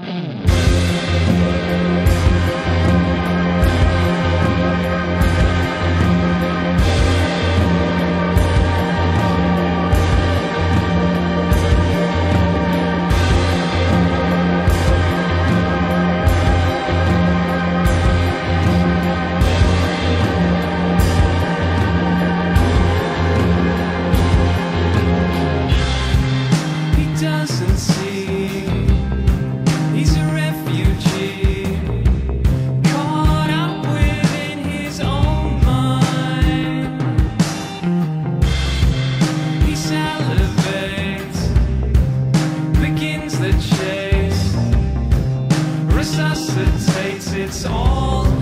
He doesn't see. Resuscitates. It's all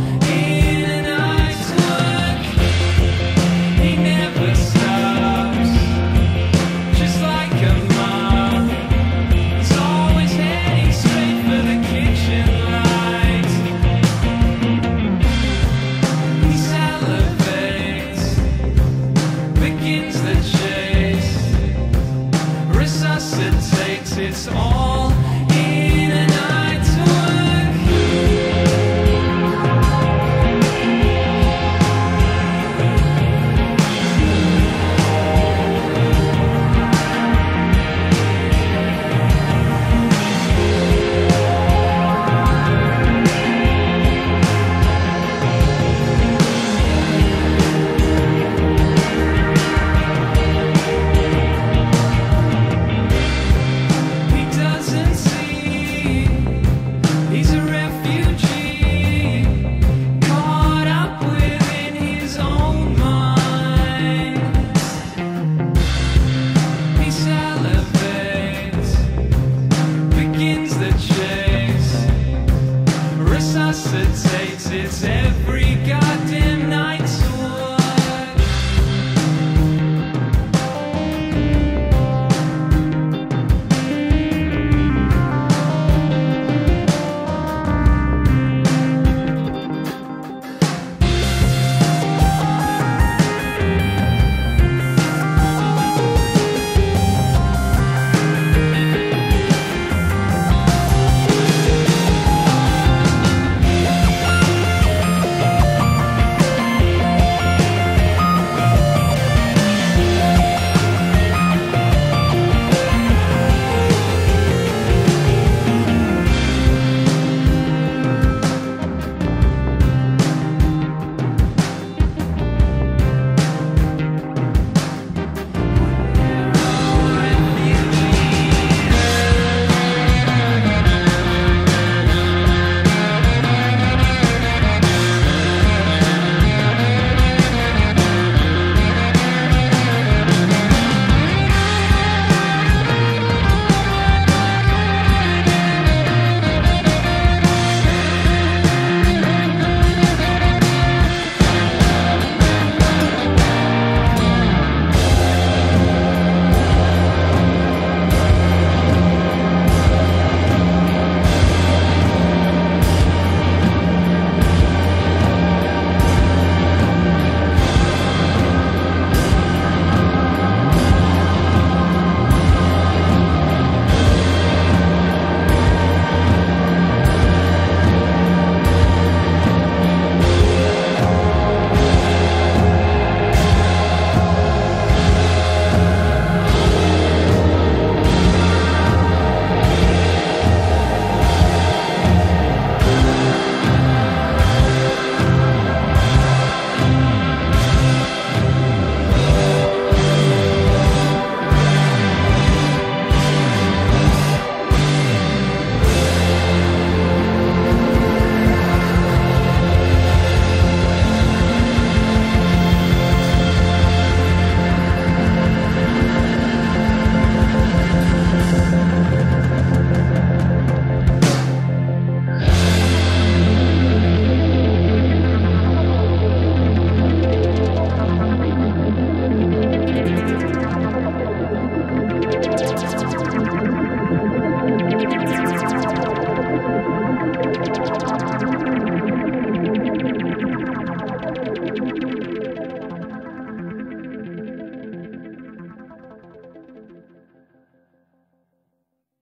necessitates its every goddamn